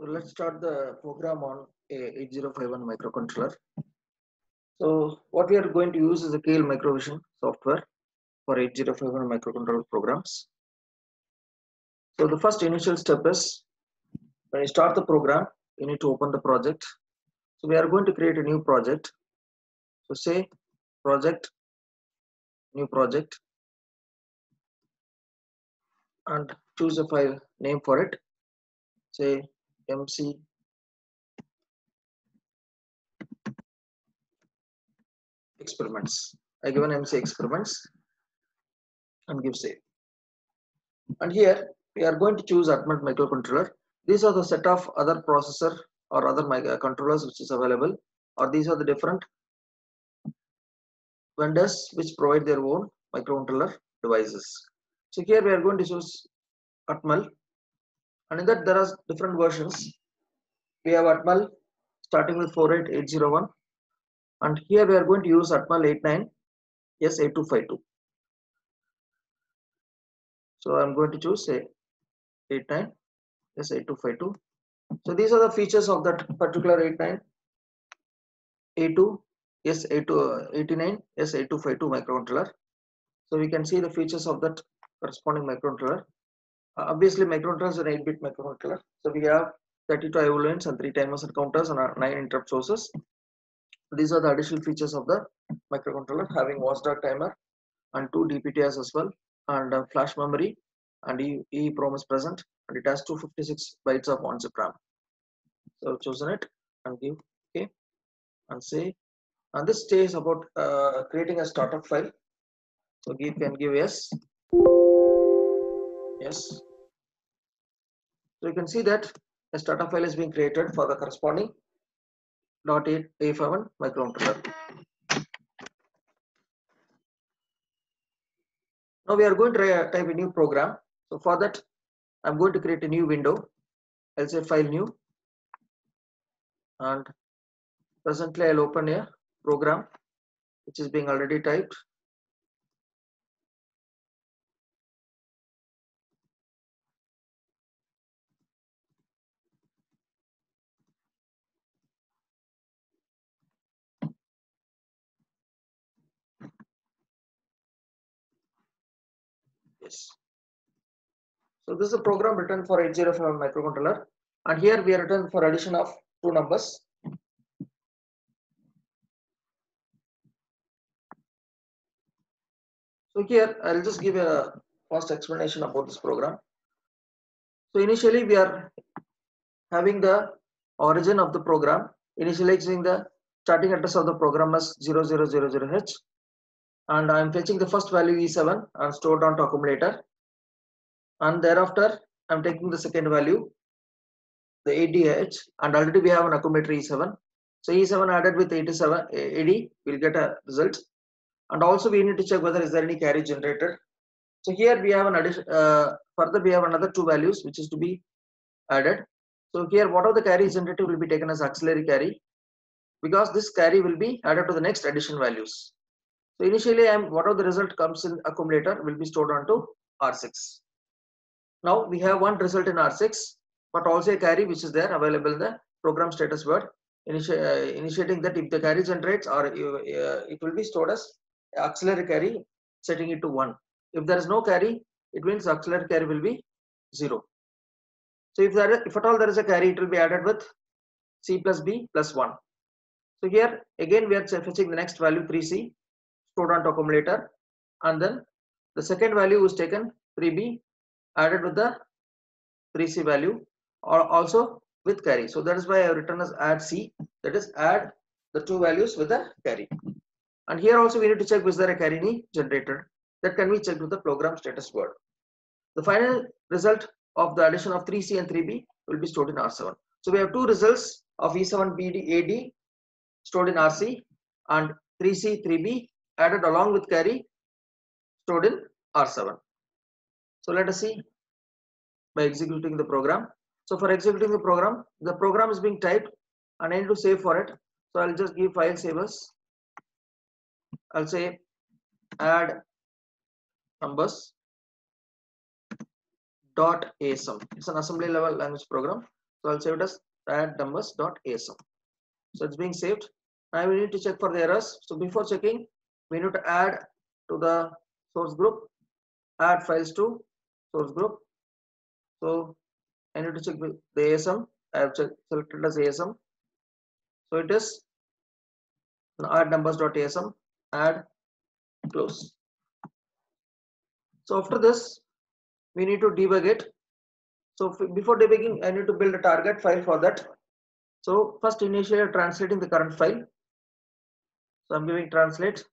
Let's start the program on a 8051 microcontroller. So what we are going to use is the Keil Microvision software for 8051 microcontroller programs. So the first initial step is when you start the program, you need to open the project. So we are going to create a new project. So say project, new project, and choose a file name for it. Say MC experiments. I give an MC experiments and give save. And here we are going to choose Atmel microcontroller. These are the set of other processor or other microcontrollers uh, which is available or these are the different vendors which provide their own microcontroller devices. So here we are going to choose Atmel and in that there are different versions. We have Atmel starting with 48801 and here we are going to use Atmel 89 S8252. So I'm going to choose say 89 S8252. So these are the features of that particular 89 A2 S8289 S8252 microcontroller. So we can see the features of that corresponding microcontroller. Uh, obviously, microcontroller is an 8-bit microcontroller. So we have 32 IO and 3 timers and counters and 9 interrupt sources. These are the additional features of the microcontroller having watchdog timer and 2 DPTRs as well and uh, flash memory and EEPROM is present and it has 256 bytes of on-chip RAM. So I've chosen it and give OK and say and this stays about uh, creating a startup file. So you can give yes, yes. So you can see that a startup file is being created for the corresponding .8 A51 microcontroller. Now we are going to type a new program. So for that, I'm going to create a new window. I'll say file new. And presently I'll open a program which is being already typed. So this is a program written for 8051 microcontroller and here we are written for addition of two numbers. So here I'll just give a first explanation about this program. So initially we are having the origin of the program, initializing the starting address of the program as 0000h and I'm fetching the first value E7 and stored onto accumulator and thereafter I'm taking the second value the ADH and already we have an accumulator E7 so E7 added with 87 AD will get a result. And also we need to check whether is there any carry generated. So here we have an addition uh, further we have another two values which is to be added. So here whatever the carry generated will be taken as auxiliary carry because this carry will be added to the next addition values so initially I'm whatever the result comes in accumulator will be stored onto R6 now we have one result in R6 but also a carry which is there available in the program status word. Uh, initiating that if the carry generates or uh, it will be stored as auxiliary carry setting it to 1 if there is no carry it means auxiliary carry will be 0 so if there, if at all there is a carry it will be added with c plus b plus 1 so here again we are fetching the next value 3c stored onto accumulator and then the second value is taken 3b added with the 3c value or also with carry. So that is why i have written as add c that is add the two values with the carry. And here also we need to check is there a carry generated. That can be checked with the program status word. The final result of the addition of 3c and 3b will be stored in r7 so we have two results of e7 bd ad stored in rc and 3c 3b added along with carry stored in r7 so let us see by executing the program so for executing the program the program is being typed and i need to save for it so i'll just give file savers I'll say add numbers dot asm. It's an assembly level language program. So I'll save it as add numbers.asm. So it's being saved. Now we need to check for the errors. So before checking, we need to add to the source group, add files to source group. So I need to check the ASM. I have selected as ASM. So it is add numbers.asm, add, close. So after this, we need to debug it. So before debugging, I need to build a target file for that. So first initially translating the current file. So I'm giving translate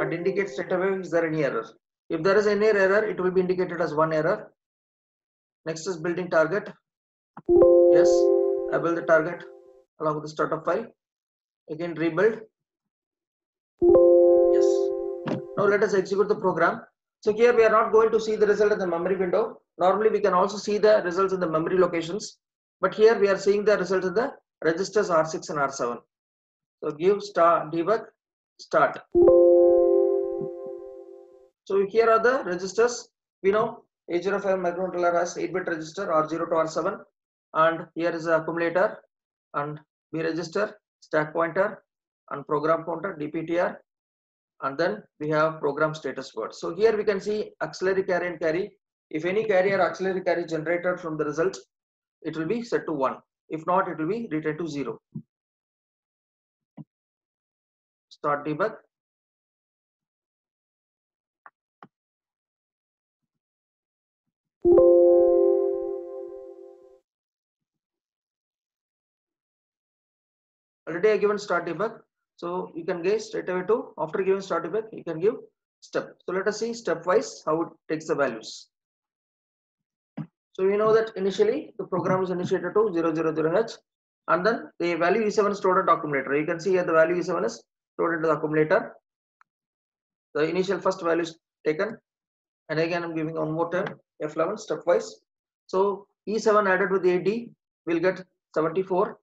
and indicate straight away is there any error. If there is any error, it will be indicated as one error. Next is building target. Yes, I build the target along with the startup file. Again rebuild. Yes. Now let us execute the program. So here we are not going to see the result in the memory window. Normally we can also see the results in the memory locations. But here we are seeing the result in the registers R6 and R7. So give start debug start. So here are the registers. We know 805 microcontroller has 8-bit register R0 to R7 and here is the accumulator and B register, stack pointer and program pointer DPTR and then we have program status word. So here we can see auxiliary carry and carry. If any carry or auxiliary carry generated from the result, it will be set to 1. If not, it will be written to 0. Start debug. Already I given start debug. So you can get straight away to after giving start debug, you can give step. So let us see stepwise how it takes the values. So we know that initially the program is initiated to 000h and then the value E7 stored at accumulator. You can see here the value E7 is stored into the accumulator. The initial first value is taken and again I'm giving one more time F11 stepwise. So E7 added with AD will get 74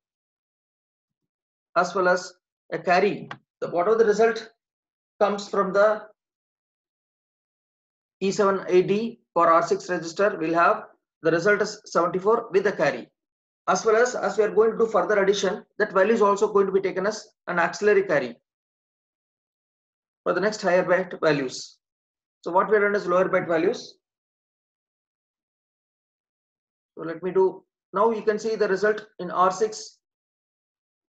as well as a carry. The whatever the result comes from the E7 AD for R6 register will have the result is 74 with the carry. As well as as we are going to do further addition, that value is also going to be taken as an auxiliary carry for the next higher byte values. So what we are done is lower byte values. So let me do now you can see the result in R6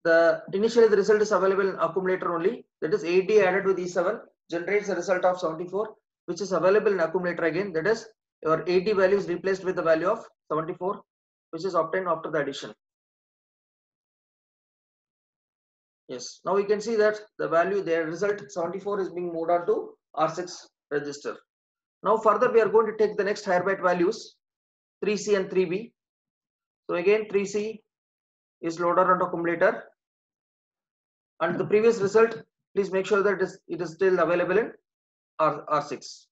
the initially the result is available in accumulator only that is AD added with E7 generates the result of 74 which is available in accumulator again that is your AD value is replaced with the value of 74 which is obtained after the addition. Yes, now we can see that the value their result 74 is being moved on to R6 register. Now further we are going to take the next higher byte values 3C and 3B. So again 3C is loaded onto accumulator and the previous result please make sure that it is, it is still available in R, R6.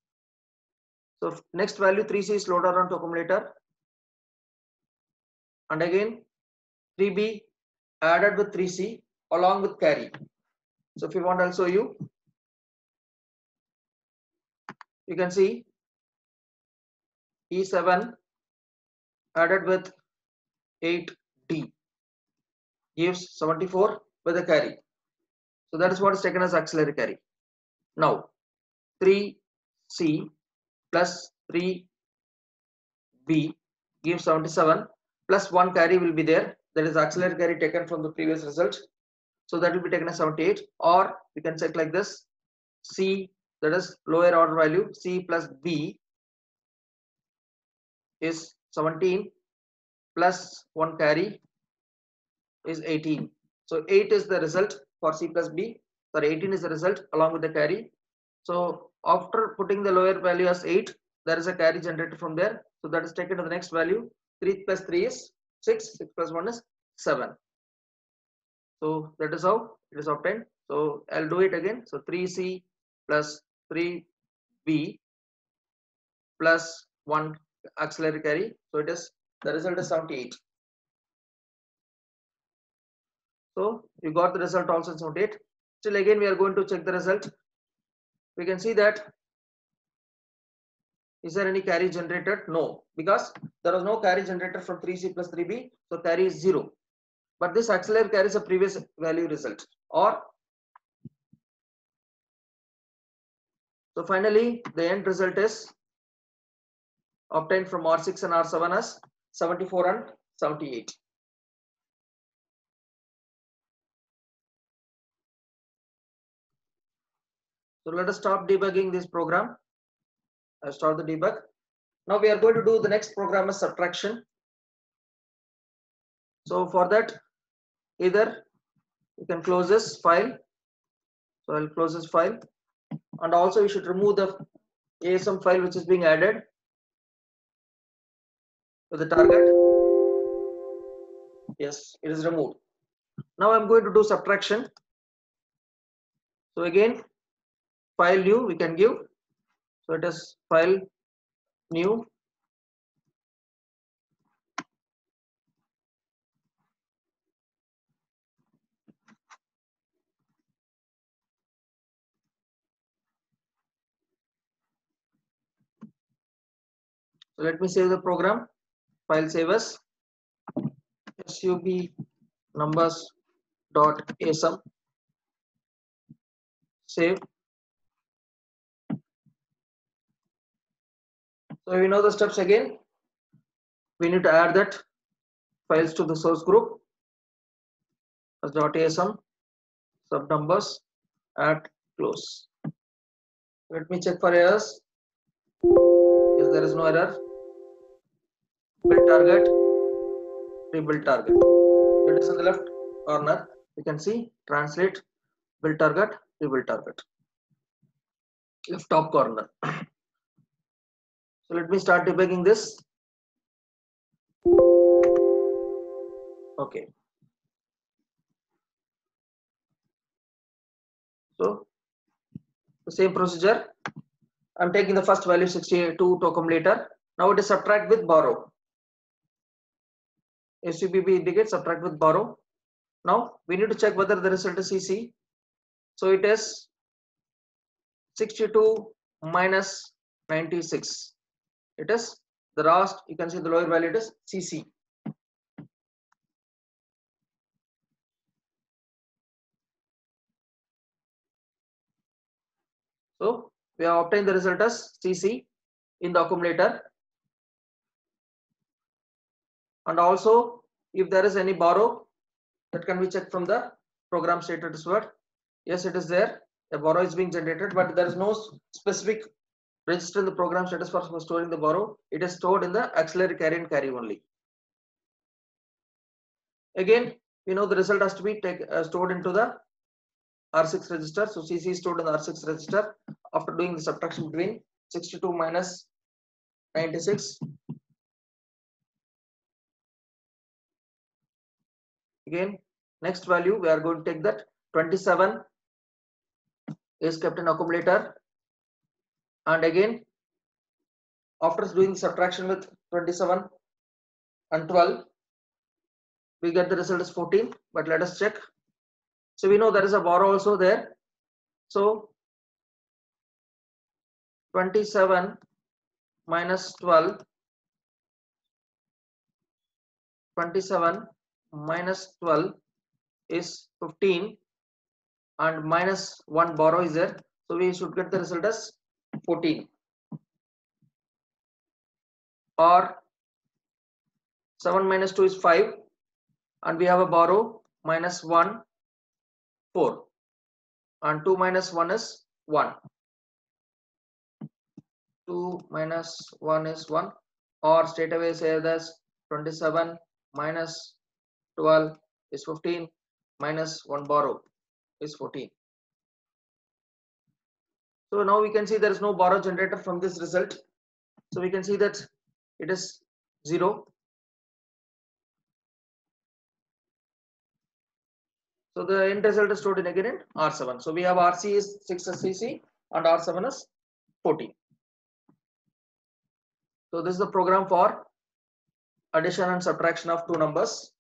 So next value 3C is loaded onto accumulator and again 3B added with 3C along with carry. So if you want I'll show you. You can see E7 added with 8D gives 74 with a carry. So that is what is taken as auxiliary carry. Now 3C plus 3B gives 77 plus 1 carry will be there. That is auxiliary carry taken from the previous result. So that will be taken as 78 or we can check like this C that is lower order value C plus B is 17 plus 1 carry is 18. So 8 is the result for C plus B. Sorry, 18 is the result along with the carry. So after putting the lower value as 8, there is a carry generated from there. So that is taken to the next value. 3 plus 3 is 6, 6 plus 1 is 7. So that is how it is obtained. So I'll do it again. So 3C plus 3B plus 1 auxiliary carry. So it is the result is 78. So you got the result also in 78. Still again we are going to check the result. We can see that Is there any carry generated? No, because there was no carry generated from 3C plus 3B, so carry is 0. But this accelerator carries a previous value result or so finally the end result is obtained from R6 and R7 as 74 and 78. So let us stop debugging this program. I start the debug. Now we are going to do the next program as subtraction. So for that, either you can close this file. So I'll close this file. And also you should remove the ASM file which is being added to the target. Yes, it is removed. Now I'm going to do subtraction. So again, file new we can give. So it is file new. So let me save the program. File save as sub numbers dot asm save So we know the steps again. We need to add that files to the source group as .asm sub numbers at close. Let me check for errors. Yes, there is no error. Build target, rebuild target. It is in the left corner. You can see translate, build target, rebuild target. Left top corner. So let me start debugging this. Okay. So the same procedure. I'm taking the first value 62 to accumulator. Now it is subtract with borrow. SUBB indicates subtract with borrow. Now we need to check whether the result is CC. So it is 62 minus 96 it is the last you can see the lower value it is cc so we have obtained the result as cc in the accumulator. And also if there is any borrow that can be checked from the program status word yes it is there. A borrow is being generated but there is no specific register in the program status for storing the borrow. It is stored in the auxiliary carry and carry only. Again, we know the result has to be take, uh, stored into the R6 register. So CC is stored in the R6 register after doing the subtraction between 62 minus 96. Again, next value we are going to take that 27 is kept in accumulator and again after doing subtraction with 27 and 12 we get the result is 14 but let us check. So we know there is a borrow also there. So 27 minus 12 27 minus 12 is 15 and minus 1 borrow is there. So we should get the result as 14 or 7 minus 2 is 5 and we have a borrow minus 1 4 and 2 minus 1 is 1 2 minus 1 is 1 or straight away say this 27 minus 12 is 15 minus 1 borrow is 14 so now we can see there is no borrow generator from this result. So we can see that it is 0. So the end result is stored in again in R7. So we have RC is 6 SCC and R7 is 14. So this is the program for addition and subtraction of two numbers.